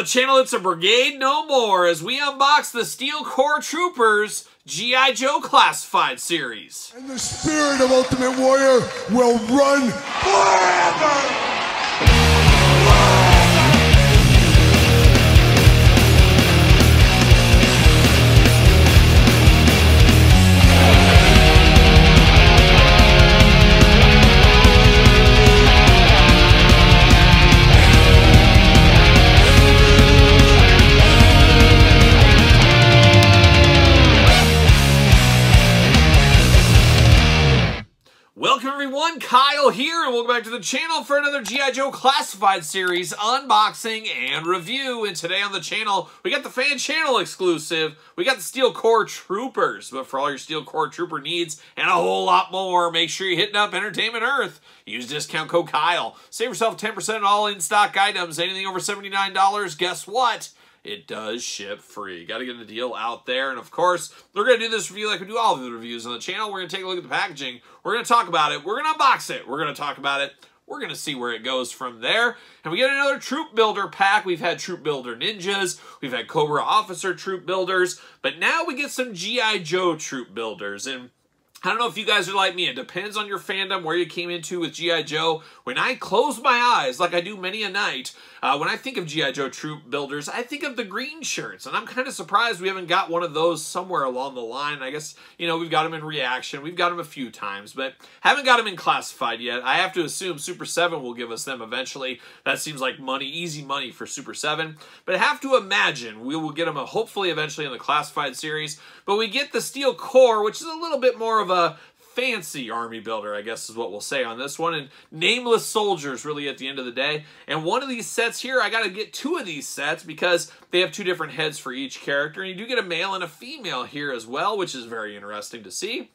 the channel, it's a Brigade No More as we unbox the Steel Corps Troopers G.I. Joe Classified series. And the spirit of Ultimate Warrior will run forever! Here, and welcome back to the channel for another G.I. Joe Classified series unboxing and review. And today on the channel, we got the fan channel exclusive. We got the Steel Corps Troopers. But for all your Steel Corps Trooper needs and a whole lot more, make sure you're hitting up Entertainment Earth. Use discount code Kyle. Save yourself 10% on all in-stock items. Anything over $79, guess what? It does ship free. Got to get the deal out there. And of course, we're going to do this review like we do all of the reviews on the channel. We're going to take a look at the packaging. We're going to talk about it. We're going to unbox it. We're going to talk about it. We're going to see where it goes from there. And we get another Troop Builder pack. We've had Troop Builder Ninjas. We've had Cobra Officer Troop Builders. But now we get some G.I. Joe Troop Builders. And I don't know if you guys are like me. It depends on your fandom, where you came into with G.I. Joe. When I close my eyes, like I do many a night, uh, when I think of G.I. Joe troop builders, I think of the green shirts. And I'm kind of surprised we haven't got one of those somewhere along the line. I guess, you know, we've got them in ReAction. We've got them a few times, but haven't got them in classified yet. I have to assume Super7 will give us them eventually. That seems like money, easy money for Super7. But I have to imagine we will get them uh, hopefully eventually in the classified series. But we get the Steel Corps, which is a little bit more of a fancy army builder, I guess is what we'll say on this one. And nameless soldiers, really, at the end of the day. And one of these sets here, I got to get two of these sets because they have two different heads for each character. And you do get a male and a female here as well, which is very interesting to see.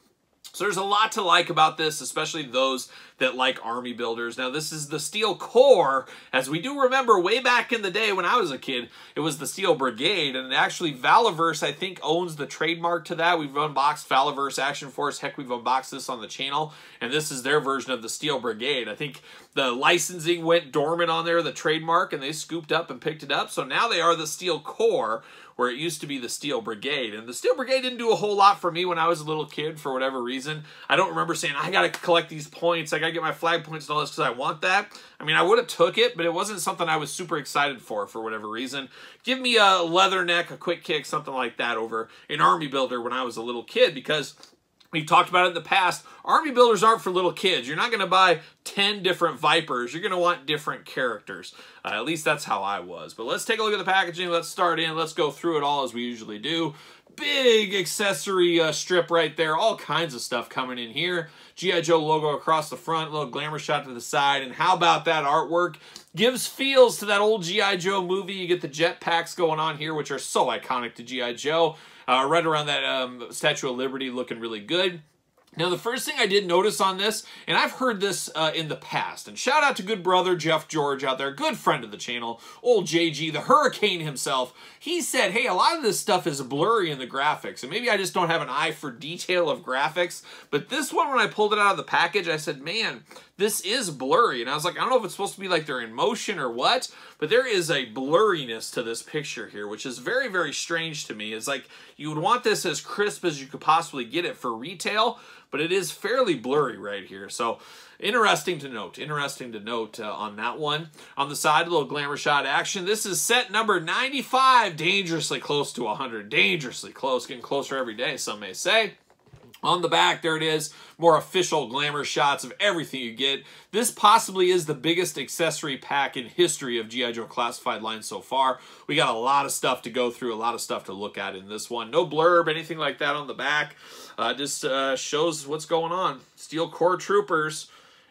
So there's a lot to like about this, especially those that like army builders. Now, this is the Steel Corps, as we do remember way back in the day when I was a kid, it was the Steel Brigade, and actually Valaverse, I think, owns the trademark to that. We've unboxed Valaverse Action Force. Heck, we've unboxed this on the channel, and this is their version of the Steel Brigade. I think the licensing went dormant on there, the trademark, and they scooped up and picked it up. So now they are the Steel Corps, where it used to be the Steel Brigade. And the Steel Brigade didn't do a whole lot for me when I was a little kid for whatever reason. I don't remember saying, I got to collect these points. I got to get my flag points and all this because I want that. I mean, I would have took it, but it wasn't something I was super excited for for whatever reason. Give me a Leatherneck, a Quick Kick, something like that over an army builder when I was a little kid because We've talked about it in the past. Army builders aren't for little kids. You're not going to buy 10 different Vipers. You're going to want different characters. Uh, at least that's how I was. But let's take a look at the packaging. Let's start in. Let's go through it all as we usually do. Big accessory uh, strip right there. All kinds of stuff coming in here. G.I. Joe logo across the front. Little glamour shot to the side. And how about that artwork? Gives feels to that old G.I. Joe movie. You get the jetpacks going on here, which are so iconic to G.I. Joe. Uh, right around that um, Statue of Liberty looking really good. Now, the first thing I did notice on this, and I've heard this uh, in the past, and shout out to good brother Jeff George out there, good friend of the channel, old JG, the Hurricane himself. He said, hey, a lot of this stuff is blurry in the graphics, and maybe I just don't have an eye for detail of graphics, but this one, when I pulled it out of the package, I said, man, this is blurry. And I was like, I don't know if it's supposed to be like they're in motion or what, but there is a blurriness to this picture here, which is very, very strange to me. It's like you would want this as crisp as you could possibly get it for retail, but it is fairly blurry right here. So interesting to note. Interesting to note uh, on that one. On the side, a little glamour shot action. This is set number 95, dangerously close to 100. Dangerously close, getting closer every day, some may say. On the back, there it is. More official glamour shots of everything you get. This possibly is the biggest accessory pack in history of G.I. Joe Classified line so far. We got a lot of stuff to go through, a lot of stuff to look at in this one. No blurb, anything like that on the back. Uh, just uh, shows what's going on. Steel Corps Troopers.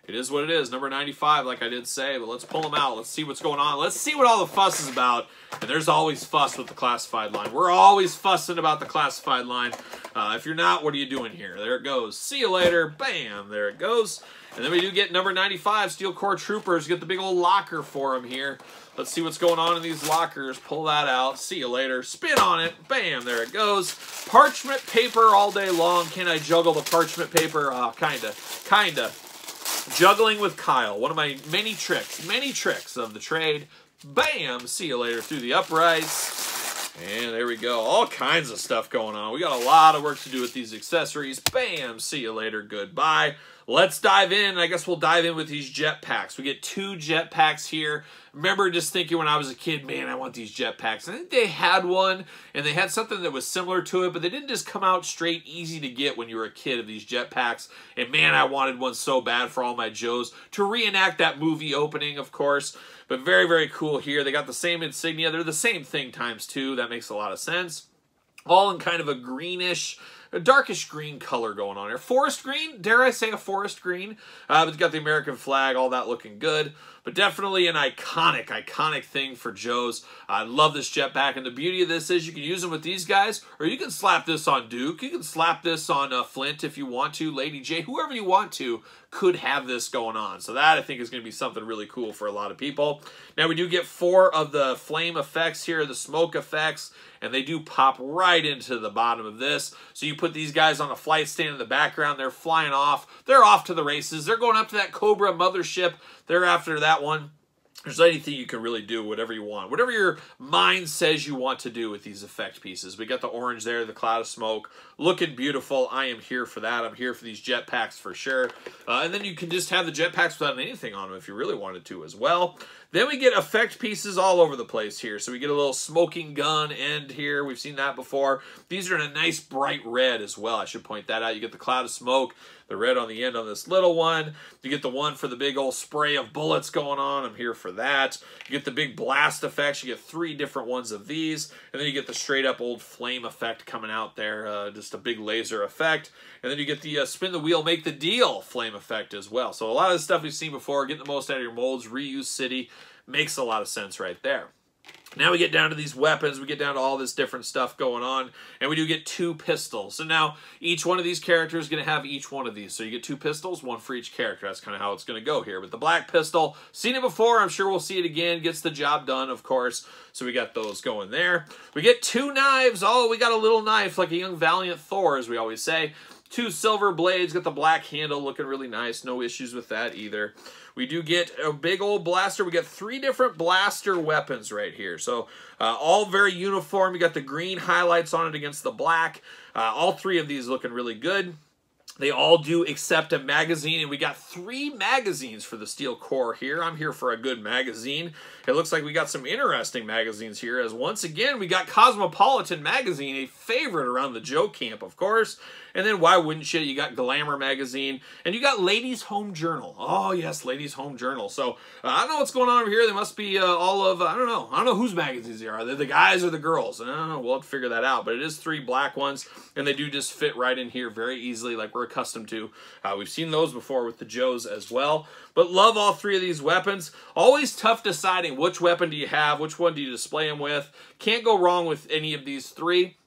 It is what it is. Number 95, like I did say, but let's pull them out. Let's see what's going on. Let's see what all the fuss is about. And there's always fuss with the classified line. We're always fussing about the classified line. Uh, if you're not, what are you doing here? There it goes. See you later. Bam. There it goes. And then we do get number 95, Steel Corps Troopers. Get the big old locker for them here. Let's see what's going on in these lockers. Pull that out. See you later. Spin on it. Bam. There it goes. Parchment paper all day long. Can I juggle the parchment paper? Uh, kinda. Kinda. Juggling with Kyle. One of my many tricks. Many tricks of the trade. Bam! See you later through the uprights. And there we go. All kinds of stuff going on. We got a lot of work to do with these accessories. Bam! See you later. Goodbye. Let's dive in. I guess we'll dive in with these jetpacks. We get two jetpacks here. Remember just thinking when I was a kid, man, I want these jetpacks. I think they had one, and they had something that was similar to it, but they didn't just come out straight easy to get when you were a kid of these jetpacks. And man, I wanted one so bad for all my Joes to reenact that movie opening, of course. But very, very cool here. They got the same insignia. They're the same thing times two. That makes a lot of sense. All in kind of a greenish, a darkish green color going on here. Forest green, dare I say a forest green. Uh, it's got the American flag, all that looking good. But definitely an iconic, iconic thing for Joe's. I love this jetpack, and the beauty of this is you can use them with these guys, or you can slap this on Duke. You can slap this on uh, Flint if you want to, Lady Jaye, whoever you want to could have this going on. So that I think is going to be something really cool for a lot of people. Now we do get four of the flame effects here, the smoke effects, and they do pop right into the bottom of this. So you put these guys on a flight stand in the background, they're flying off, they're off to the races, they're going up to that Cobra mothership, they're after that one there's anything you can really do, whatever you want. Whatever your mind says you want to do with these effect pieces. We got the orange there, the cloud of smoke, looking beautiful. I am here for that. I'm here for these jetpacks for sure. Uh, and then you can just have the jetpacks without anything on them if you really wanted to as well. Then we get effect pieces all over the place here. So we get a little smoking gun end here. We've seen that before. These are in a nice bright red as well. I should point that out. You get the cloud of smoke, the red on the end on this little one. You get the one for the big old spray of bullets going on. I'm here for that. You get the big blast effects. You get three different ones of these. And then you get the straight up old flame effect coming out there. Uh, just a big laser effect. And then you get the uh, spin the wheel, make the deal flame effect as well. So a lot of the stuff we've seen before, getting the most out of your molds, reuse city, makes a lot of sense right there. Now we get down to these weapons, we get down to all this different stuff going on, and we do get two pistols. So now each one of these characters is going to have each one of these. So you get two pistols, one for each character. That's kind of how it's going to go here. But the black pistol, seen it before, I'm sure we'll see it again, gets the job done, of course. So we got those going there. We get two knives. Oh, we got a little knife like a young valiant Thor, as we always say. Two silver blades, got the black handle looking really nice. No issues with that either. We do get a big old blaster. We got three different blaster weapons right here. So uh, all very uniform. You got the green highlights on it against the black. Uh, all three of these looking really good. They all do accept a magazine, and we got three magazines for the Steel Corps here. I'm here for a good magazine. It looks like we got some interesting magazines here, as once again, we got Cosmopolitan Magazine, a favorite around the Joe camp, of course. And then why wouldn't you? You got Glamour Magazine, and you got Ladies Home Journal. Oh, yes, Ladies Home Journal. So uh, I don't know what's going on over here. They must be uh, all of, I don't know. I don't know whose magazines they are. Are they the guys or the girls? I don't know. We'll have to figure that out. But it is three black ones, and they do just fit right in here very easily, like we're accustomed to. Uh, we've seen those before with the Joes as well. But love all three of these weapons. Always tough deciding which weapon do you have, which one do you display them with. Can't go wrong with any of these three.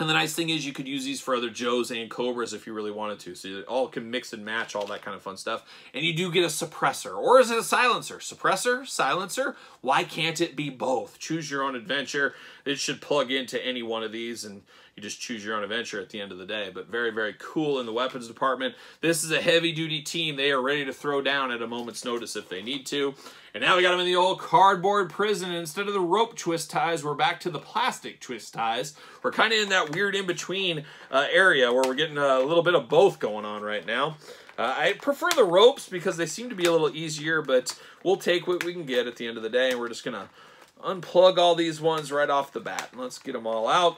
And the nice thing is you could use these for other Joes and Cobras if you really wanted to. So you all can mix and match all that kind of fun stuff. And you do get a suppressor. Or is it a silencer? Suppressor? Silencer? Why can't it be both? Choose your own adventure. It should plug into any one of these and you just choose your own adventure at the end of the day. But very, very cool in the weapons department. This is a heavy-duty team. They are ready to throw down at a moment's notice if they need to. And now we got them in the old cardboard prison. Instead of the rope twist ties, we're back to the plastic twist ties. We're kind of in that weird in-between uh, area where we're getting a little bit of both going on right now. Uh, I prefer the ropes because they seem to be a little easier, but we'll take what we can get at the end of the day, and we're just going to unplug all these ones right off the bat. Let's get them all out.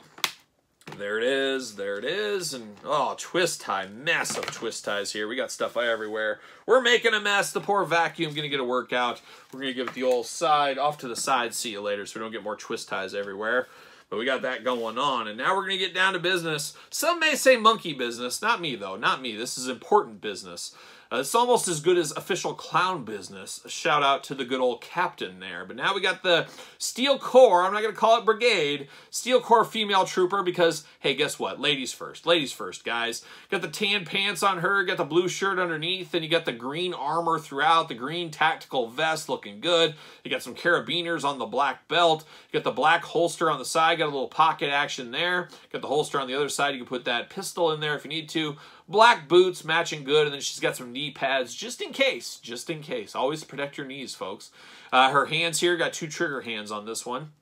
There it is, there it is, and oh, twist tie, massive twist ties here. We got stuff everywhere. We're making a mess. The poor vacuum gonna get a workout. We're gonna give it the old side, off to the side, see you later, so we don't get more twist ties everywhere. But we got that going on, and now we're gonna get down to business. Some may say monkey business, not me though, not me. This is important business. Uh, it's almost as good as official clown business. Shout out to the good old captain there. But now we got the Steel Corps. I'm not going to call it Brigade. Steel Corps female trooper because, hey, guess what? Ladies first. Ladies first, guys. Got the tan pants on her. Got the blue shirt underneath. And you got the green armor throughout. The green tactical vest looking good. You got some carabiners on the black belt. You got the black holster on the side. Got a little pocket action there. Got the holster on the other side. You can put that pistol in there if you need to. Black boots matching good. And then she's got some knee pads just in case, just in case. Always protect your knees, folks. Uh, her hands here, got two trigger hands on this one.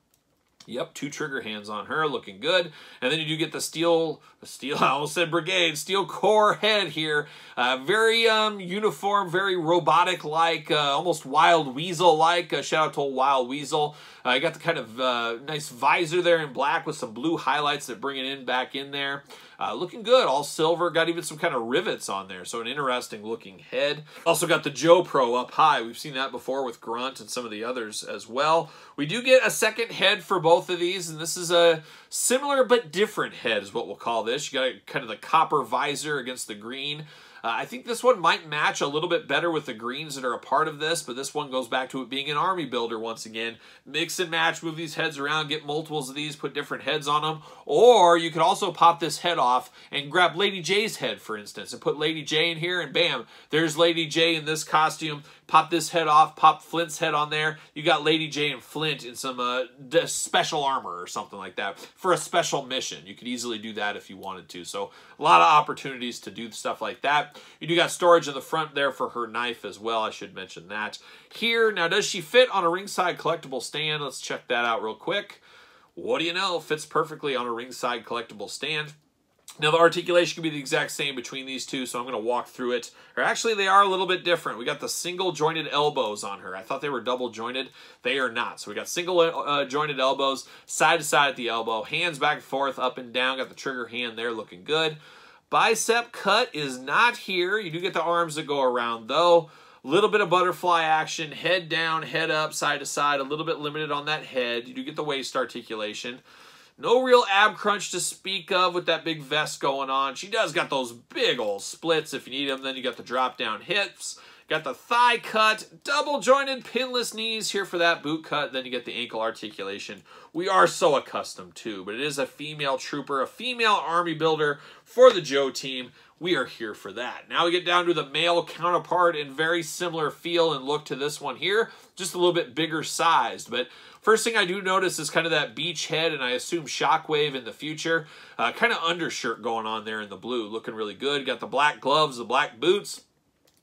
Yep, two trigger hands on her, looking good. And then you do get the steel, steel, I almost said brigade, steel corps head here. Uh, very um, uniform, very robotic-like, uh, almost Wild Weasel-like. Uh, shout out to Wild Weasel. I uh, got the kind of uh, nice visor there in black with some blue highlights that bring it in back in there. Uh, looking good, all silver. Got even some kind of rivets on there, so an interesting looking head. Also got the Joe Pro up high. We've seen that before with Grunt and some of the others as well. We do get a second head for both of these, and this is a similar but different head is what we'll call this. You got kind of the copper visor against the green. Uh, I think this one might match a little bit better with the greens that are a part of this, but this one goes back to it being an army builder once again. Mix and match, move these heads around, get multiples of these, put different heads on them. Or you could also pop this head off and grab Lady Jaye's head, for instance, and put Lady Jaye in here, and bam, there's Lady Jaye in this costume. Pop this head off, pop Flint's head on there. You got Lady Jaye and Flint in some uh, special armor or something like that for a special mission. You could easily do that if you wanted to. So a lot of opportunities to do stuff like that. You do got storage in the front there for her knife as well. I should mention that. Here, now does she fit on a ringside collectible stand? Let's check that out real quick. What do you know? Fits perfectly on a ringside collectible stand. Now, the articulation can be the exact same between these two, so I'm going to walk through it. Or actually, they are a little bit different. We got the single jointed elbows on her. I thought they were double jointed. They are not. So we got single uh, jointed elbows, side to side at the elbow, hands back and forth, up and down. Got the trigger hand there looking good. Bicep cut is not here. You do get the arms that go around, though. A little bit of butterfly action, head down, head up, side to side, a little bit limited on that head. You do get the waist articulation. No real ab crunch to speak of with that big vest going on. She does got those big old splits if you need them. Then you got the drop down hips. Got the thigh cut, double jointed pinless knees here for that boot cut. Then you get the ankle articulation. We are so accustomed to, but it is a female trooper, a female army builder for the Joe team. We are here for that. Now we get down to the male counterpart and very similar feel and look to this one here. Just a little bit bigger sized, but First thing I do notice is kind of that Beach Head, and I assume Shockwave in the future. Uh, kind of undershirt going on there in the blue, looking really good. Got the black gloves, the black boots.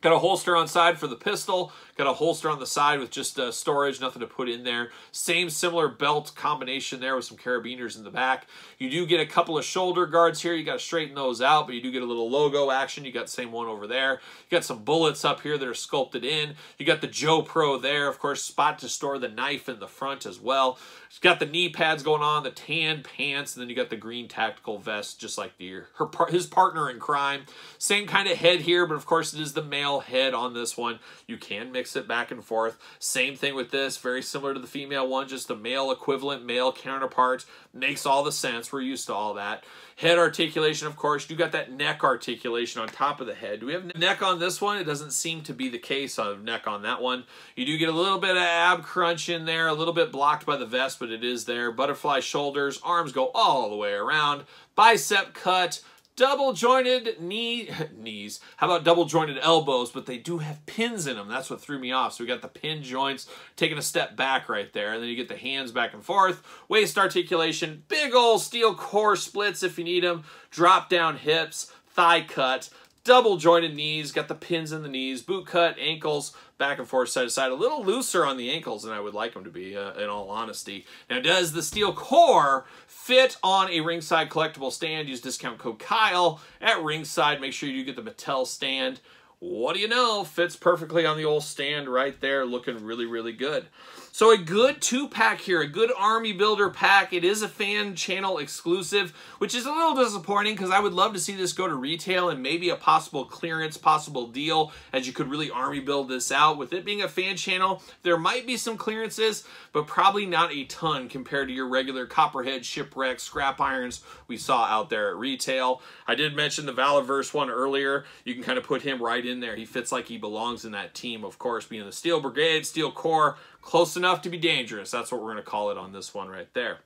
Got a holster on side for the pistol. Got a holster on the side with just uh, storage, nothing to put in there. Same similar belt combination there with some carabiners in the back. You do get a couple of shoulder guards here. You got to straighten those out, but you do get a little logo action. You got the same one over there. You got some bullets up here that are sculpted in. You got the Joe Pro there, of course, spot to store the knife in the front as well. It's got the knee pads going on, the tan pants, and then you got the green tactical vest, just like the her his partner in crime. Same kind of head here, but of course it is the male head on this one. You can mix it back and forth. Same thing with this, very similar to the female one, just the male equivalent, male counterpart. Makes all the sense. We're used to all that. Head articulation, of course. You got that neck articulation on top of the head. Do we have neck on this one? It doesn't seem to be the case of neck on that one. You do get a little bit of ab crunch in there, a little bit blocked by the vest, but it is there. Butterfly shoulders, arms go all the way around. Bicep cut, double jointed knee knees. How about double jointed elbows? But they do have pins in them. That's what threw me off. So we got the pin joints taking a step back right there. And then you get the hands back and forth. Waist articulation. Big old steel corps splits if you need them. Drop down hips. Thigh cut double jointed knees, got the pins in the knees, boot cut, ankles, back and forth, side to side. A little looser on the ankles than I would like them to be, uh, in all honesty. Now, does the steel corps fit on a ringside collectible stand? Use discount code Kyle at ringside. Make sure you get the Mattel stand. What do you know? Fits perfectly on the old stand right there, looking really, really good. So a good two-pack here, a good Army Builder pack. It is a fan channel exclusive, which is a little disappointing because I would love to see this go to retail and maybe a possible clearance, possible deal as you could really Army build this out. With it being a fan channel, there might be some clearances, but probably not a ton compared to your regular Copperhead, Shipwreck, Scrap Irons we saw out there at retail. I did mention the Valaverse one earlier. You can kind of put him right in there. He fits like he belongs in that team, of course, being the Steel Brigade, Steel Corps, Close enough to be dangerous. That's what we're going to call it on this one right there.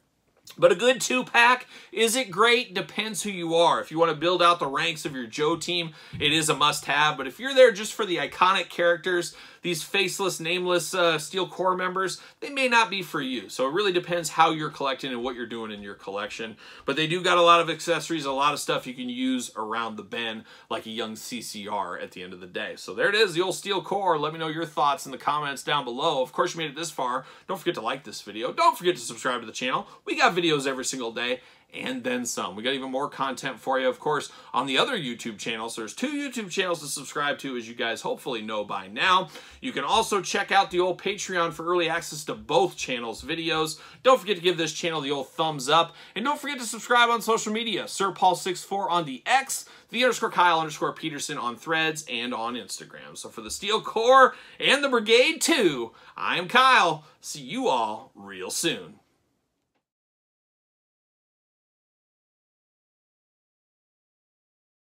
But a good two-pack, is it great? Depends who you are. If you want to build out the ranks of your Joe team, it is a must-have. But if you're there just for the iconic characters, these faceless, nameless uh, steel corps members, they may not be for you. So it really depends how you're collecting and what you're doing in your collection. But they do got a lot of accessories, a lot of stuff you can use around the bin, like a young CCR at the end of the day. So there it is, the old steel corps. Let me know your thoughts in the comments down below. Of course, you made it this far. Don't forget to like this video. Don't forget to subscribe to the channel. We got videos every single day and then some. We got even more content for you, of course, on the other YouTube channels. There's two YouTube channels to subscribe to, as you guys hopefully know by now. You can also check out the old Patreon for early access to both channels' videos. Don't forget to give this channel the old thumbs up. And don't forget to subscribe on social media. Sirpaul64 on the X, the underscore Kyle underscore Peterson on threads and on Instagram. So for the Steel Corps and the Brigade 2, I'm Kyle. See you all real soon.